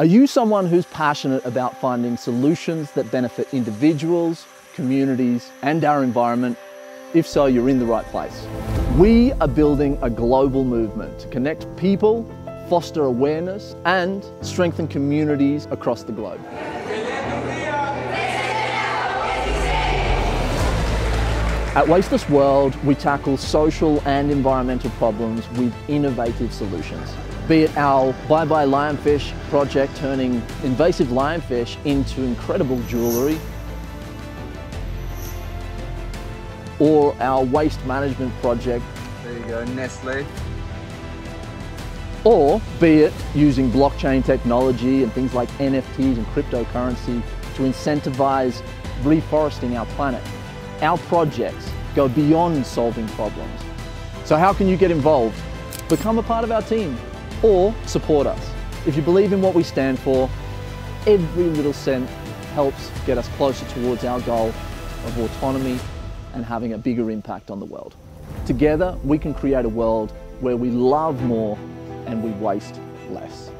Are you someone who's passionate about finding solutions that benefit individuals, communities, and our environment? If so, you're in the right place. We are building a global movement to connect people, foster awareness, and strengthen communities across the globe. At Wasteless World, we tackle social and environmental problems with innovative solutions be it our Bye Bye Lionfish project turning invasive lionfish into incredible jewellery, or our waste management project. There you go, Nestle. Or be it using blockchain technology and things like NFTs and cryptocurrency to incentivise reforesting our planet. Our projects go beyond solving problems. So how can you get involved? Become a part of our team or support us. If you believe in what we stand for, every little cent helps get us closer towards our goal of autonomy and having a bigger impact on the world. Together, we can create a world where we love more and we waste less.